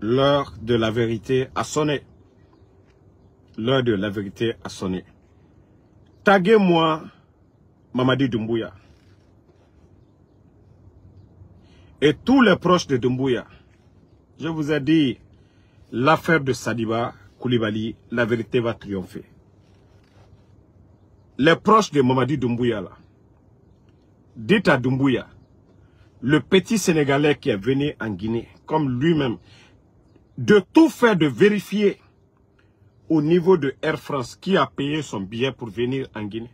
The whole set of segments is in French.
l'heure de la vérité a sonné. L'heure de la vérité a sonné. Taguez-moi Mamadi Doumbouya. Et tous les proches de Doumbouya. Je vous ai dit, l'affaire de Sadiba Koulibaly, la vérité va triompher. Les proches de Mamadi Doumbouya, là, dites à Doumbouya, le petit Sénégalais qui est venu en Guinée, comme lui-même, de tout faire, de vérifier au niveau de Air France qui a payé son billet pour venir en Guinée.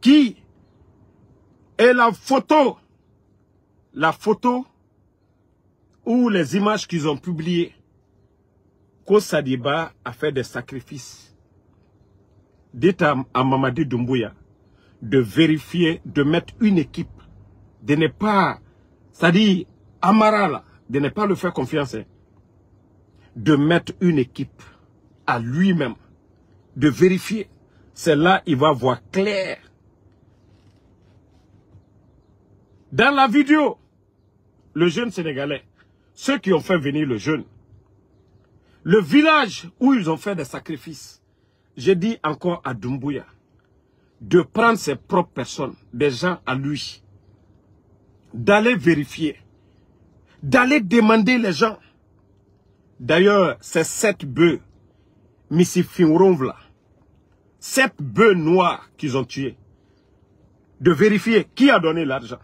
Qui est la photo, la photo ou les images qu'ils ont publiées, Sadiba a fait des sacrifices. Dites à, à Mamadi Doumbouya de vérifier, de mettre une équipe, de ne pas, c'est-à-dire Amara de ne pas le faire confiance, hein, de mettre une équipe à lui-même, de vérifier. C'est là il va voir clair. Dans la vidéo, le jeune Sénégalais, ceux qui ont fait venir le jeune, le village où ils ont fait des sacrifices, j'ai dit encore à Doumbouya, de prendre ses propres personnes, des gens à lui, d'aller vérifier, d'aller demander les gens. D'ailleurs, c'est sept bœufs, Missy là, sept bœufs noirs qu'ils ont tués, de vérifier qui a donné l'argent.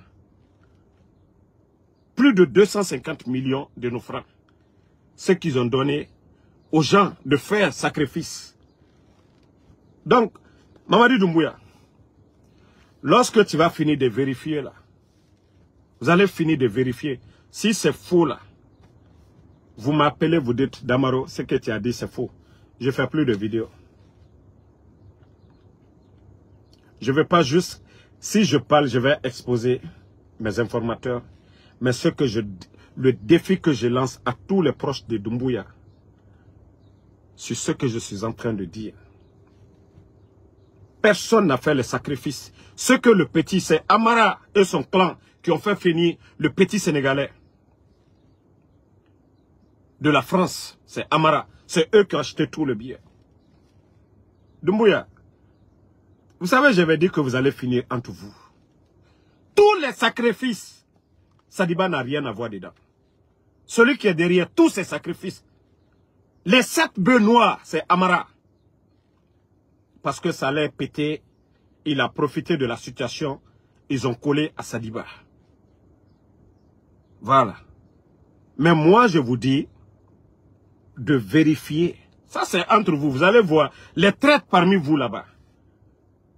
Plus de 250 millions de nos francs. Ce qu'ils ont donné aux gens de faire sacrifice. Donc, Mamadi Doumbouya, lorsque tu vas finir de vérifier là, vous allez finir de vérifier. Si c'est faux là, vous m'appelez, vous dites, Damaro, ce que tu as dit c'est faux. Je ne fais plus de vidéos. Je ne vais pas juste, si je parle, je vais exposer mes informateurs. Mais ce que je, le défi que je lance à tous les proches de Doumbouya, sur ce que je suis en train de dire. Personne n'a fait le sacrifice. Ce que le petit, c'est Amara et son clan qui ont fait finir le petit Sénégalais de la France. C'est Amara. C'est eux qui ont acheté tout le billet. Doumbouya, vous savez, j'avais dit que vous allez finir entre vous. Tous les sacrifices, Sadiba n'a rien à voir dedans. Celui qui est derrière tous ces sacrifices, les sept bœufs noirs, c'est Amara. Parce que ça allait péter, il a profité de la situation, ils ont collé à Sadiba. Voilà. Mais moi, je vous dis de vérifier. Ça, c'est entre vous. Vous allez voir les traites parmi vous là-bas.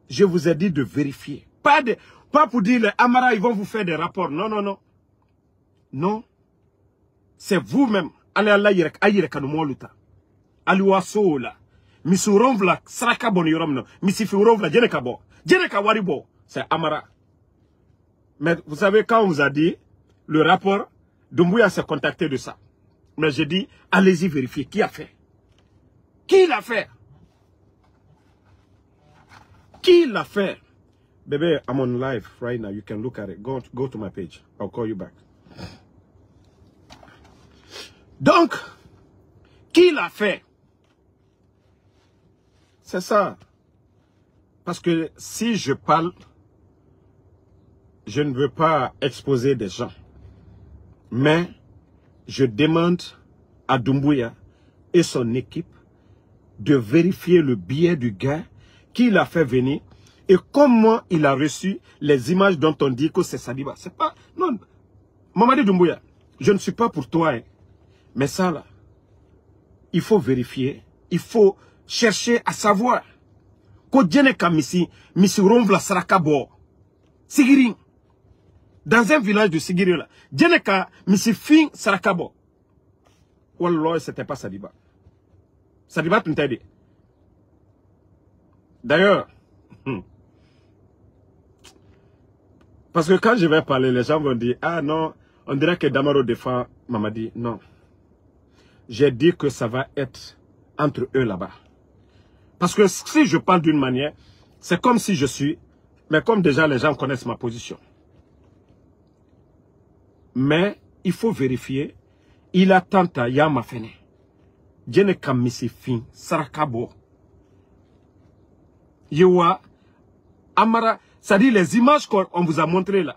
Je vous ai dit de vérifier. Pas, de, pas pour dire les Amara, ils vont vous faire des rapports. Non, non, non. Non. C'est vous-même. Allez, Allah, ayire kanumoluta. Aliwa sola. Misi ronvla, saraka bon yoromno. Misi fi ronvla, djeneka bo. Djeneka waribo. C'est Amara. Mais vous savez, quand on vous a dit, le rapport, Doumbouya s'est contacté de ça. Mais j'ai dit, allez-y vérifier. Qui a fait? Qui l'a fait? Qui l'a fait? Baby, I'm on live right now. You can look at it. Go, go to my page. I'll call you back. Donc, qui l'a fait? C'est ça. Parce que si je parle, je ne veux pas exposer des gens. Mais je demande à Doumbouya et son équipe de vérifier le billet du gars qui l'a fait venir et comment il a reçu les images dont on dit que c'est Sadiba. C'est pas... Non. Mamadi Doumbouya, je ne suis pas pour toi. Hein. Mais ça là, il faut vérifier. Il faut chercher à savoir. Sarakabo. Dans un village de Sigiri là, djene ka misi fin sarakabo. Wallah, c'était pas Sadiba. Sadiba tu dit. D'ailleurs, parce que quand je vais parler, les gens vont dire, ah non, on dirait que Damaro défend Mamadi. Non. J'ai dit que ça va être entre eux là-bas. Parce que si je parle d'une manière, c'est comme si je suis, mais comme déjà les gens connaissent ma position. Mais il faut vérifier. Il a tant à yama fene. Jene kamisi fin. Sarakabo. Yewa amara ça dit les images qu'on vous a montré là.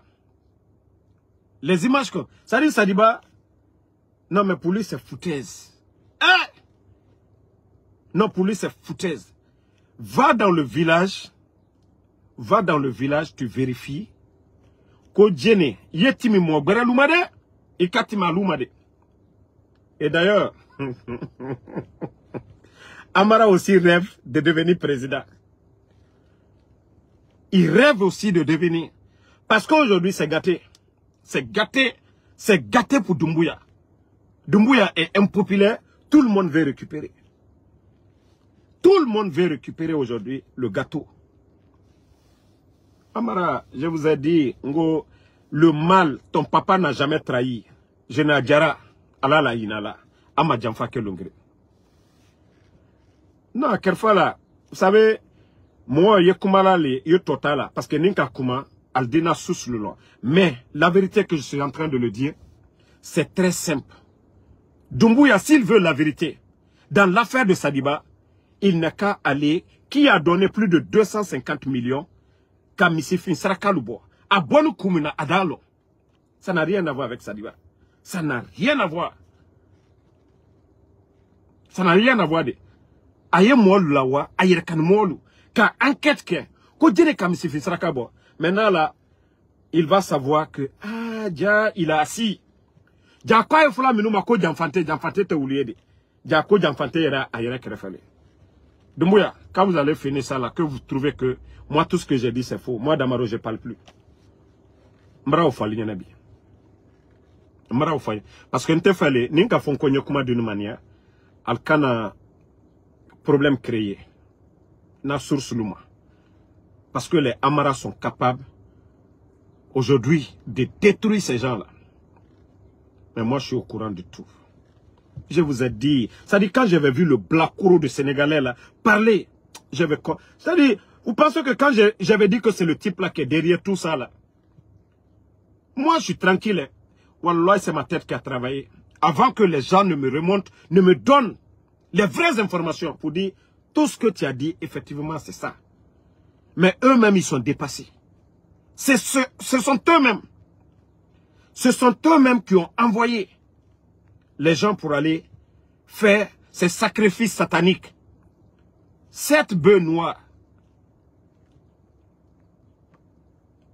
Les images qu'on ça dit Sadiba non mais pour lui c'est foutaise. Hein? non pour lui c'est foutaise. Va dans le village va dans le village tu vérifies et d'ailleurs Amara aussi rêve de devenir président. Il rêve aussi de devenir. Parce qu'aujourd'hui c'est gâté. C'est gâté. C'est gâté pour Dumbuya. Dumbuya est impopulaire. Tout le monde veut récupérer. Tout le monde veut récupérer aujourd'hui le gâteau Amara, je vous ai dit, le mal, ton papa n'a jamais trahi. Je n'ai djara, ala la inala, ama jamfa ke. Non, quelquefois là, vous savez, moi, je kumala le, je totala, parce que ninka kuma, aldina sous le long. Mais, la vérité que je suis en train de le dire, c'est très simple. Dumbuya, s'il veut la vérité, dans l'affaire de Sadiba, il n'a qu'à aller, qui a donné plus de 250 millions ka misifin sarakalu bɔ a bɔlu kumina adalo ça n'a rien à voir avec Sadiba ça n'a rien à voir. Ça n'a rien à voir de. A ye la wa a yɛrɛ kani ka enquête kɛ ko jene ka misifin saraka bɔ maintenant là il va savoir que ah ja il a assis. Ja ko a ye fɔla minnu ma ko janfante janfante tɛ wuli ja ko janfante yɛrɛ a Dumbuya, quand vous allez finir ça là, que vous trouvez que moi tout ce que j'ai dit c'est faux, moi Damaro je parle plus. Mbra ofali nyenabi. Mbra ofali. Parce que n'te fallait, n'inka fon konyo kuma d'une manière, al kana problème créé. Na source luma. Parce que les Amaras sont capables aujourd'hui de détruire ces gens-là. Mais moi je suis au courant de tout. Je vous ai dit. C'est-à-dire, quand j'avais vu le Blakouro de Sénégalais là, parler, j'avais C'est-à-dire, vous pensez que quand j'avais dit que c'est le type là qui est derrière tout ça là, moi je suis tranquille. Hein. Wallah, c'est ma tête qui a travaillé. Avant que les gens ne me remontent, ne me donnent les vraies informations pour dire tout ce que tu as dit, effectivement, c'est ça. Mais eux-mêmes, ils sont dépassés. Ce, ce sont eux-mêmes. Ce sont eux-mêmes qui ont envoyé les gens pour aller faire ces sacrifices sataniques. Cette bœuf noire.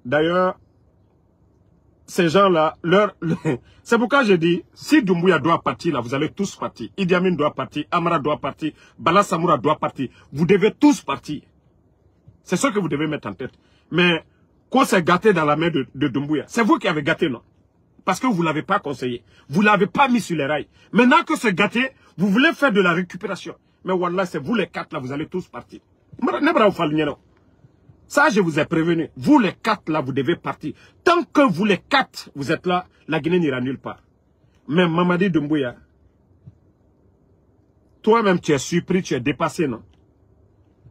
D'ailleurs, ces gens-là, leur, c'est pourquoi je dis, si Doumbouya doit partir là, vous allez tous partir. Idi Amin doit partir, Amara doit partir, Bala Samoura doit partir. Vous devez tous partir. C'est ce que vous devez mettre en tête. Mais, quoi s'est gâté dans la main de, de Doumbouya C'est vous qui avez gâté, non? Parce que vous ne l'avez pas conseillé. Vous ne l'avez pas mis sur les rails. Maintenant que c'est gâté, vous voulez faire de la récupération. Mais voilà, c'est vous les quatre là, vous allez tous partir. Ça, je vous ai prévenu. Vous les quatre là, vous devez partir. Tant que vous les quatre, vous êtes là, la Guinée n'ira nulle part. Mais Mamadi Doumbouya, toi-même tu es surpris, tu es dépassé, non?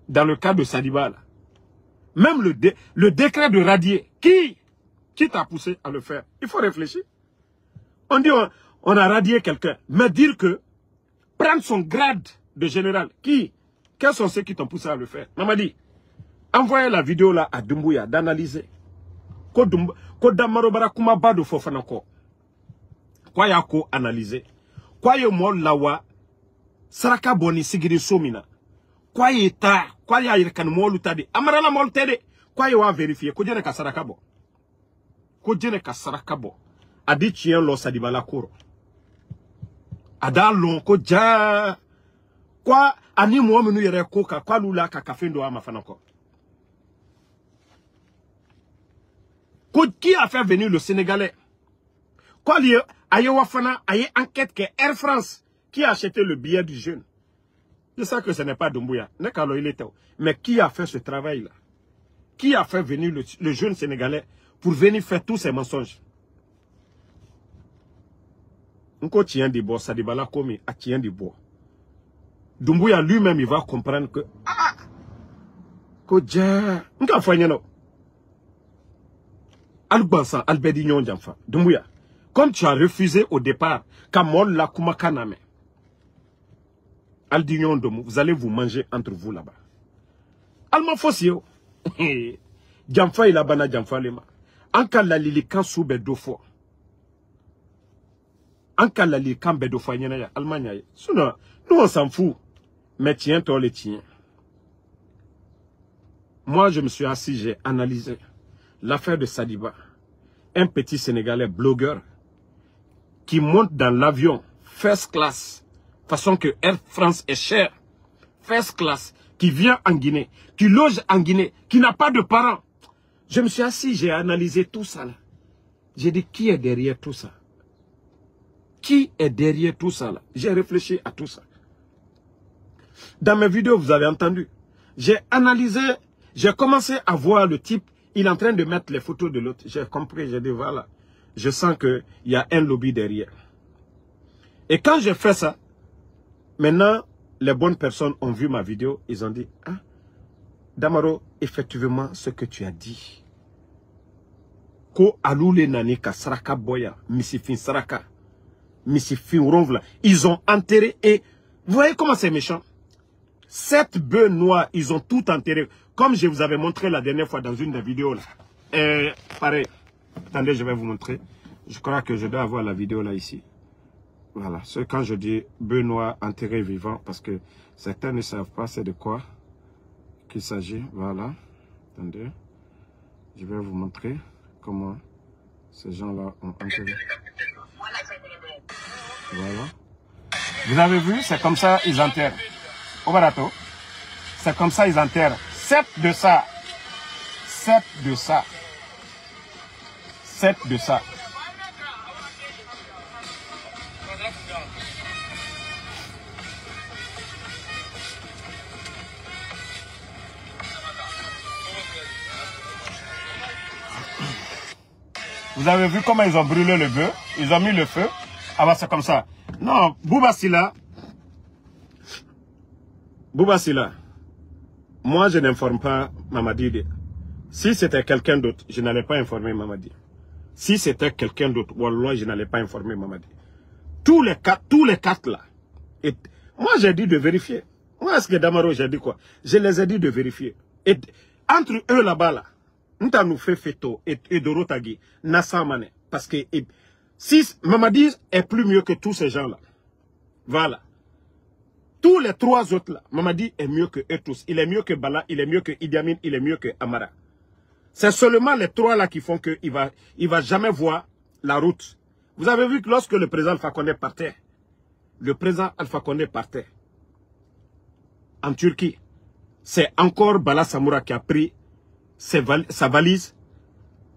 Dans le cas de Sadiba, là. Même le, dé, le décret de radier, qui qui t'a poussé à le faire Il faut réfléchir. On dit on, a radié quelqu'un. Mais dire que prendre son grade de général, qui Quels sont ceux qui t'ont poussé à le faire? Maman dit, envoyez la vidéo là à Dumbuya d'analyser. Ko damarobara kuma bado fofana ko. Kwa ya ko analyser. Kwa ye mo lawa saraka boni sigiri somina. Kwa ye ta, kwa ya yirkan mo lutade. Amara la mo lutade. Kwa ye wa vérifier ko jene ka saraka bo ko jene ka saraka bɔ a sadibala koro. A d'a lɔn ko jaa ko ani mɔgɔ minnu yɛrɛ ko kan k'olu la ma fana ko qui a fait venir le sénégalais? Ye a ye wa enquête kɛ air france qui a acheté le billet du jeune. Je sais que ce n'est pas Doumbouya il mais qui a fait ce travail là qui a fait venir le, le jeune sénégalais pour venir faire tous ces mensonges. Nko tient du bois, ça dit bala comme a tient du bois. Dumbuya lui-même, il va comprendre que, ah, ko dja, nka fanya no. Albansa, albedi nyon jamfa. Dumbuya. Comme tu as refusé au départ, Kamol la Kumakaname, Aldignon Domo, vous allez vous manger entre vous là-bas. Alma Fossio. Jamfa il a bana Jamfa lema. Anka la lili kan soube deux fois. Anka la lili kan be deux fois nyana ya Allemagne. Sinon, nous on s'en fout. Mais tiens toi les tiens. Moi je me suis assis, j'ai analysé l'affaire de Sadiba. Un petit Sénégalais blogueur qui monte dans l'avion first class, façon que Air France est cher, first class, qui vient en Guinée, qui loge en Guinée, qui n'a pas de parents. Je me suis assis, j'ai analysé tout ça là. J'ai dit, qui est derrière tout ça? Qui est derrière tout ça là? J'ai réfléchi à tout ça. Dans mes vidéos, vous avez entendu. J'ai analysé, j'ai commencé à voir le type, il est en train de mettre les photos de l'autre. J'ai compris, j'ai dit, voilà. Je sens qu'il y a un lobby derrière. Et quand j'ai fait ça, maintenant, les bonnes personnes ont vu ma vidéo, ils ont dit, ah, Damaro, effectivement, ce que tu as dit. Ko alule nani ka saraka boya, misifin saraka, misifin ronvla, ils ont enterré et, vous voyez comment c'est méchant? Sept bœufs noirs, ils ont tout enterré. Comme je vous avais montré la dernière fois dans une des vidéos. Et, pareil. Attendez, je vais vous montrer. Je crois que je dois avoir la vidéo là ici. Voilà. C'est quand je dis Benoît enterré vivant, parce que certains ne savent pas c'est de quoi qu'il s'agit. Voilà. Attendez. Je vais vous montrer comment ces gens-là ont enterré. Voilà. Vous avez vu, c'est comme ça ils enterrent. Au barato. C'est comme ça ils enterrent. Sept de ça. Sept de ça. Sept de ça. Vous avez vu comment ils ont brûlé le bœuf Ils ont mis le feu. Ah bah c'est comme ça. Non, Bouba Silla. Bouba Silla. Moi, je n'informe pas Mamadi. Si c'était quelqu'un d'autre, je n'allais pas informer Mamadi. Si c'était quelqu'un d'autre, Wallah, je n'allais pas informer Mamadi. Tous les quatre, tous les quatre là. Et moi, j'ai dit de vérifier. Moi, est-ce que Damaro, j'ai dit quoi? Je les ai dit de vérifier. Et entre eux là-bas, là, nous nous fait Feto et, et Dorotagi, Nassamane. Parce que si Mamadi est plus mieux que tous ces gens-là. Voilà. Tous les trois autres là, Mamadi est mieux que eux tous. Il est mieux que Bala, il est mieux que Idi Amin, il est mieux que Amara. C'est seulement les trois là qui font qu'il va, il va jamais voir la route. Vous avez vu que lorsque le président Alpha Condé partait, le président Alpha Condé partait en Turquie, c'est encore Bala Samoura qui a pris ses sa valise,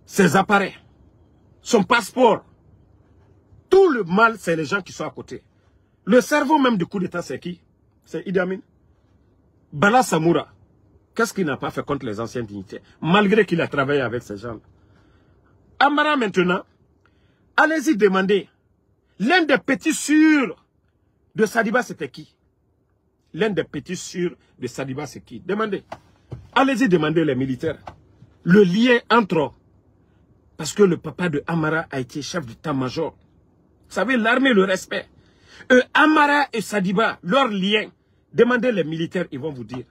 ses appareils, son passeport. Tout le mal, c'est les gens qui sont à côté. Le cerveau même du coup d'État, c'est qui? C'est Idi Amin. Bala Samoura. Qu'est-ce qu'il n'a pas fait contre les anciens dignitaires Malgré qu'il a travaillé avec ces gens-là? Amara maintenant, allez-y demander. L'un des petits sûrs de Sadiba, c'était qui? L'un des petits sûrs de Sadiba, c'est qui? Demandez. Allez-y demander les militaires. Le lien entre... Parce que le papa de Amara a été chef d'état-major. Vous savez, l'armée, le respect. Eux, Amara et Sadiba, leur lien, demandez les militaires, ils vont vous dire.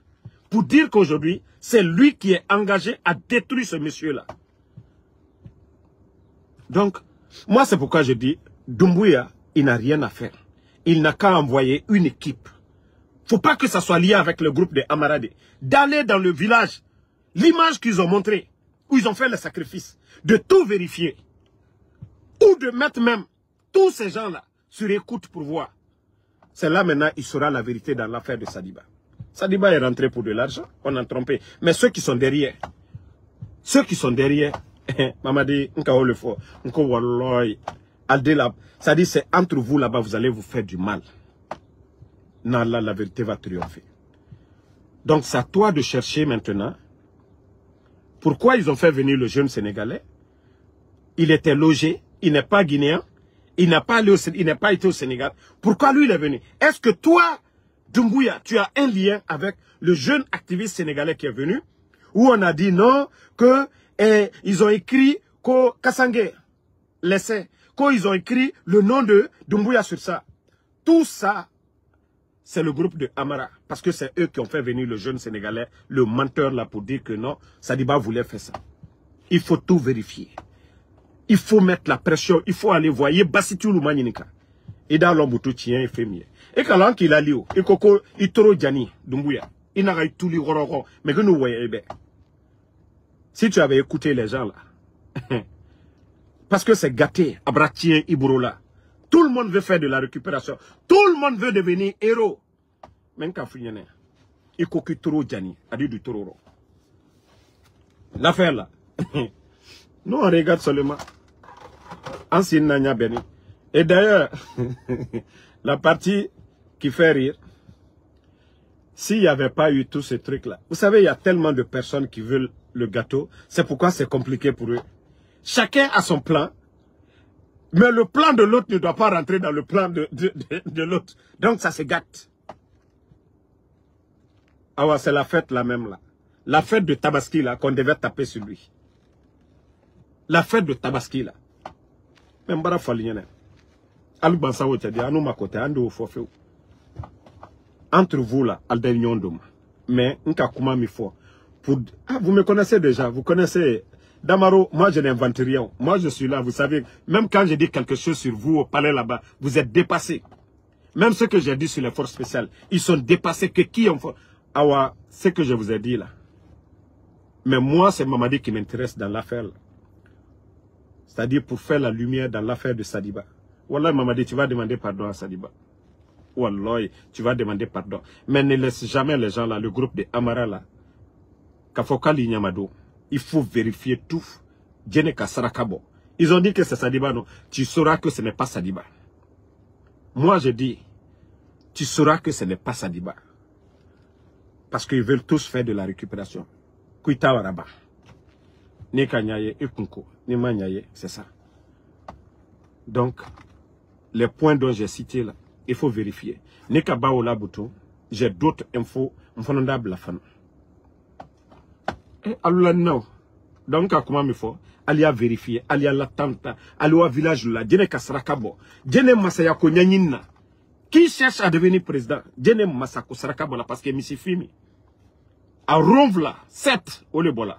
Pour dire qu'aujourd'hui, c'est lui qui est engagé à détruire ce monsieur-là. Donc, moi, c'est pourquoi je dis, Dumbuya, il n'a rien à faire. Il n'a qu'à envoyer une équipe. Faut pas que ça soit lié avec le groupe de Amarade. D'aller dans le village, l'image qu'ils ont montrée, où ils ont fait le sacrifice, de tout vérifier. Ou de mettre même tous ces gens-là sur écoute pour voir. C'est là maintenant, il saura la vérité dans l'affaire de Sadiba. Sadiba est rentré pour de l'argent, on a trompé. Mais ceux qui sont derrière, ceux qui sont derrière, Mamadi, Nkao le Nko Walloy, Aldela, ça dit c'est entre vous là-bas, vous allez vous faire du mal. Là, la vérité va triompher. Donc c'est à toi de chercher maintenant pourquoi ils ont fait venir le jeune Sénégalais. Il était logé, il n'est pas guinéen, il n'a pas, pas été au Sénégal. Pourquoi lui il est venu? Est-ce que toi, Dumbuya, tu as un lien avec le jeune activiste sénégalais qui est venu, où on a dit non, que eh, ils ont écrit que Kassangé, l'essai, quand ils ont écrit le nom de Dumbuya sur ça. Tout ça, c'est le groupe de Amara. Parce que c'est eux qui ont fait venir le jeune Sénégalais, le menteur là, pour dire que non, Sadiba voulait faire ça. Il faut tout vérifier. Il faut mettre la pression, il faut aller voir. Il basitu l'umaninika. Et dans l'ombutu tient, il fait mieux. Et quand il a lié, il koko, il toro jani, Dumbuya. Il n'a tout les mais que nous voyons, eh ben. Si tu avais écouté les gens là, parce que c'est gâté, Abratien, Ibrola. Tout le monde veut faire de la récupération. Tout le monde veut devenir héros. Même quand il y a toro jani, a dit du toro. L'affaire là, nous on regarde seulement. Beni. Et d'ailleurs, la partie qui fait rire, s'il n'y avait pas eu tous ces trucs-là, vous savez, il y a tellement de personnes qui veulent le gâteau, c'est pourquoi c'est compliqué pour eux. Chacun a son plan, mais le plan de l'autre ne doit pas rentrer dans le plan de, de, l'autre. Donc ça se gâte. Ah ouais, c'est la fête la même là. La fête de Tabaski là, qu'on devait taper sur lui. La fête de Tabaski là. Même bara falignene. Alu bansa wo tedi anu makote ando forfait. Entre vous là, alden. Mais nka ah, vous me connaissez déjà, vous connaissez Damaro, moi je n'invente rien. Moi je suis là, vous savez, même quand je dis quelque chose sur vous au palais là-bas, vous êtes dépassés. Même ce que j'ai dit sur les forces spéciales, ils sont dépassés que qui ont. Awa, ce que je vous ai dit là. Mais moi, c'est Mamadi qui m'intéresse dans l'affaire. C'est-à-dire pour faire la lumière dans l'affaire de Sadiba. Wallah, Mamadi, tu vas demander pardon à Sadiba. Wallah, tu vas demander pardon. Mais ne laisse jamais les gens là, le groupe de Amara là. Kafokali Nyamado il faut vérifier tout. Ils ont dit que c'est Sadiba, non. Tu sauras que ce n'est pas Sadiba. Moi, je dis, tu sauras que ce n'est pas Sadiba. Parce qu'ils veulent tous faire de la récupération. Kuita waraba. Ni kanyaye, ikunko, ni manyaye, c'est ça. Donc, les points dont j'ai cités là, il faut vérifier. Ni kabaola bouton, j'ai d'autres infos, m'fanandab la fan. Eh, alula non. Donc, comment me faut? Ali a vérifié, Ali a l'attente, Ali a village là, Djene Kasrakabo, Djene Masayako Nyanina. Qui cherche à devenir président? Djene Masako Sarakabo là, parce que Missi Fimi. A Ronvla, 7, Olebola.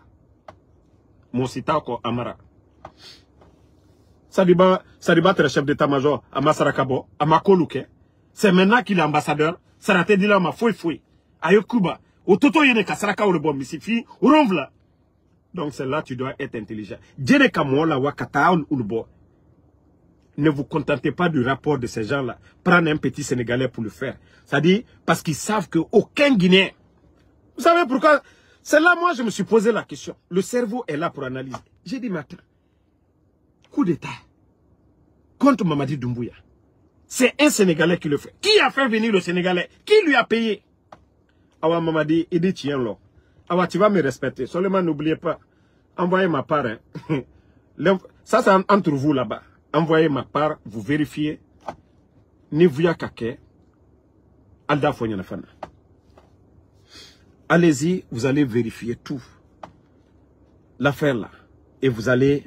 Monsitako Amara. Sadiba, Sadiba, le chef d'état-major, à Masarakabo, à. C'est maintenant qu'il est ambassadeur. Sarate Dila ma fouille fouille. A Yokuba. Au toto yene kasaraka ou le bon misifi, ronvla. Donc c'est là tu dois être intelligent. Djene kamola wakata ulbo. Ne vous contentez pas du rapport de ces gens-là. Prenez un petit Sénégalais pour le faire. C'est-à-dire parce qu'ils savent qu'aucun Guinéen... Vous savez pourquoi? C'est là, moi, je me suis posé la question. Le cerveau est là pour analyser. J'ai dit, matin, coup d'État contre Mamadi Doumbouya. C'est un Sénégalais qui le fait. Qui a fait venir le Sénégalais? Qui lui a payé? Awa Mamadi, il dit tiens là. Awa, tu vas me respecter. Seulement n'oubliez pas, envoyez ma part. Hein. Ça, c'est entre vous là-bas. Envoyez ma part, vous vérifiez. Nivuya Kake, Alda. Allez-y, vous allez vérifier tout. L'affaire là. Et vous allez,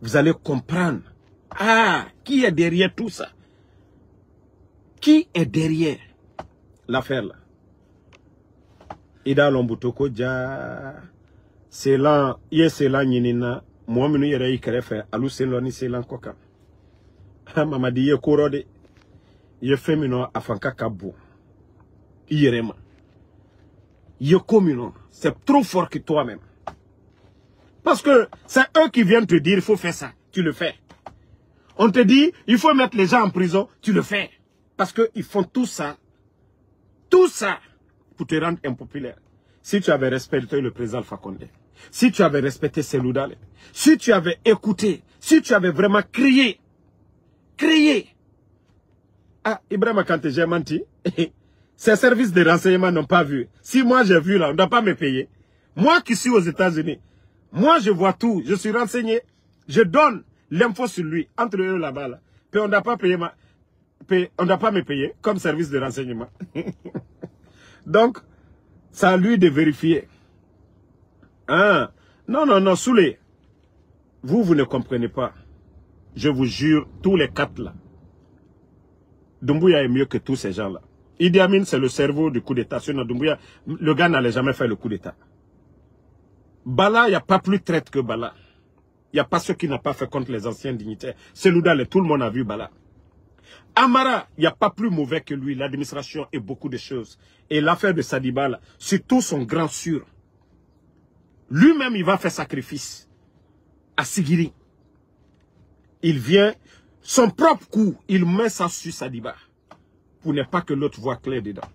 vous allez comprendre. Ah, qui est derrière tout ça? Qui est derrière l'affaire là? Ida lombuto ko ja selan ye selan ɲinina mɔgɔ minnu yɛrɛ y'i kɛrɛfɛ alu sen lɔ ni mamadi ye korɔ ye fɛn min nɔ ye ko min nɔ c'est trop fort que toi-même. Parce que c'est eux qui viennent te dire il faut faire ça. Tu le fais. On te dit il faut mettre les gens en prison. Tu le fais. Parce que ils font tout ça. Tout ça pour te rendre impopulaire. Si tu avais respecté le président Alpha Condé, si tu avais respecté Seloudal, si tu avais écouté, si tu avais vraiment crié, crié. Ah, Ibrahim Kante, j'ai menti. Ces services de renseignement n'ont pas vu. Si moi j'ai vu là, on ne doit pas me payer. Moi qui suis aux États-Unis, moi je vois tout, je suis renseigné, je donne l'info sur lui, entre eux là-bas. Là. Puis on ne doit pas doit pas me payer comme service de renseignement. Donc, c'est à lui de vérifier. Hein? Non, non, non, Soulé. Vous, vous ne comprenez pas. je vous jure, tous les quatre là, Dumbuya est mieux que tous ces gens-là. Idi Amin, c'est le cerveau du coup d'État. Le gars n'allait jamais faire le coup d'État. Bala, il n'y a pas plus traite que Bala. Il n'y a pas ceux qui n'ont pas fait contre les anciens dignitaires. Seloudal, tout le monde a vu Bala. Amara, il n'y a pas plus mauvais que lui. L'administration et beaucoup de choses. Et l'affaire de Sadiba, là, surtout son grand sûr. Lui-même, il va faire sacrifice à Sigiri. Il vient, son propre coup, il met ça sur Sadiba. Pour ne pas que l'autre voit clair dedans.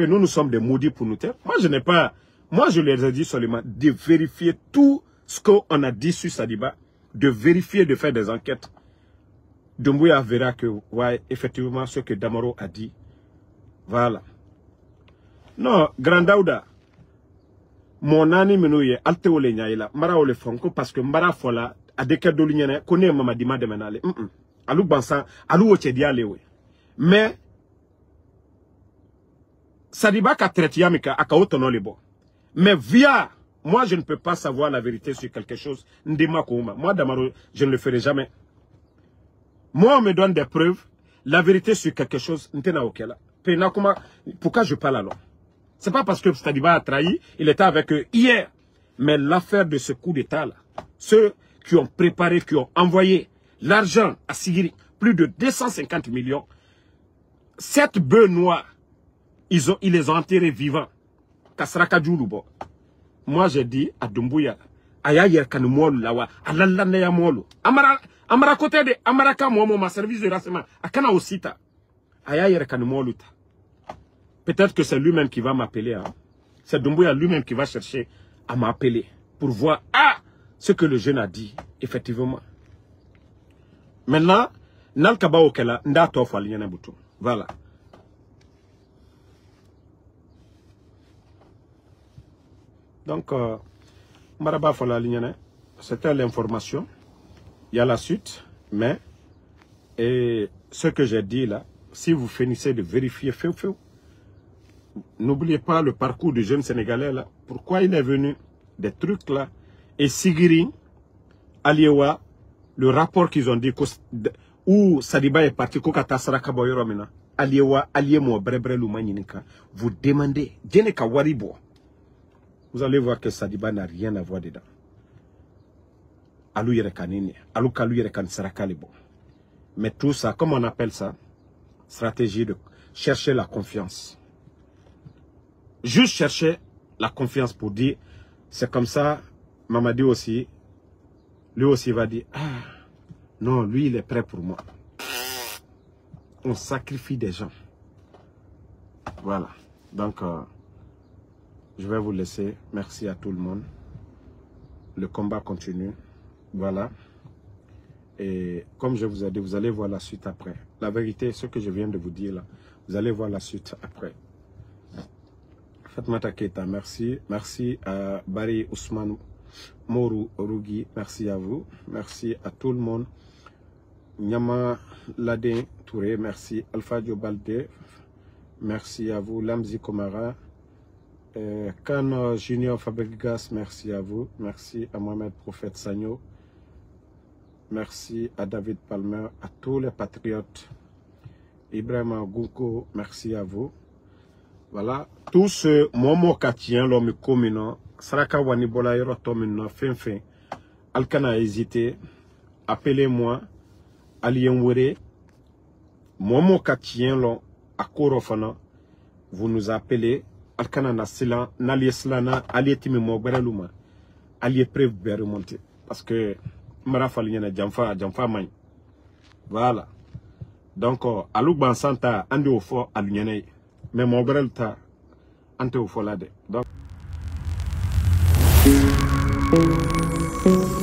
Et nous, nous sommes des maudits pour nous taire. Moi, je n'ai pas... Moi, je leur ai dit seulement de vérifier tout ce qu'on a dit sur Sadiba, de vérifier, de faire des enquêtes. Dumbuya verra que, ouais, effectivement, ce que Damaro a dit, voilà. Non, Grand Daouda, mon ami menouye, alte ole nyaila, mara ole fonko, parce que mara fola, a deke doli nyene, kone mama dima de menale, mm. Alou bansan, alou oche diale we. Mais, Sadiba ka traite yamika, aka otono le bon. Mais via, moi je ne peux pas savoir la vérité sur quelque chose. Moi Damaro, je ne le ferai jamais. Moi on me donne des preuves. La vérité sur quelque chose. Pourquoi je parle alors? C'est pas parce que Sadiba a trahi, il était avec eux hier. Mais l'affaire de ce coup d'état là, ceux qui ont préparé, qui ont envoyé l'argent à Sigiri, plus de 250 millions, sept noirs, ils, ont, ils les ont enterrés vivants. Kasraka Djouloubo. Moi, j'ai dit à Dumbuya, aya yer kan molu lawa, alalande ya molu. Amara, amara côté de, amara ka momo ma service de renseignement, akana osita. Aya yer kan molu ta. Peut-être que c'est lui-même qui va m'appeler. Hein. C'est Dumbuya lui-même qui va chercher à m'appeler pour voir, ah, ce que le jeune a dit, effectivement. Maintenant, nal kaba okela, nda tofa linyana butu. Voilà. Donc, euh, c'était l'information. Il y a la suite, mais et ce que j'ai dit là, si vous finissez de vérifier, n'oubliez pas le parcours du jeune Sénégalais là. Pourquoi il est venu? Des trucs là. Et Sigiri, Aliewa, le rapport qu'ils ont dit où Sadiba est parti, Kokata Saraka vous demandez, Djeneka Waribo. Vous allez voir que Sadiba n'a rien à voir dedans. Alou Yerekanini, Alou Kalou Yerekan Sarakalibo. Mais tout ça, comme on appelle ça, stratégie de chercher la confiance. Juste chercher la confiance pour dire, c'est comme ça, Mamadi aussi, lui aussi va dire, ah, non, lui il est prêt pour moi. On sacrifie des gens. Voilà. Donc, euh, je vais vous laisser. Merci à tout le monde. Le combat continue. Voilà. Et comme je vous ai dit, vous allez voir la suite après. La vérité, ce que je viens de vous dire là, vous allez voir la suite après. Fatma Taketa, merci. Merci à Barry Ousmane Moru Rugi, merci à vous. Merci à tout le monde. Nyama Ladin Touré, merci. Alpha Balde, merci à vous. Lamzi Komara, euh, Kano Junior Fabregas, merci à vous. Merci à Mohamed Prophète Sagno. Merci à David Palmer, à tous les patriotes. Ibrahim Gunko, merci à vous. Voilà. Tout ce momo katien l'homme communant, Saraka Wanibola Yoro Tomino, fin fin. Alkana hésité. Appelez-moi. Alien Were. Momo katien l'homme à Korofana. Vous nous appelez. alkana na silan n'ali silana ali timi mo gbɛrɛ luma ali preuve bɛɛ remonter parce que mara fali ɲɛna janfa janfa man voilà donc alu gbansan ta an de o fɔ alu ɲɛna ye mais mɔgɔ gbɛrɛ ta an tɛ o fɔ donc Thank you.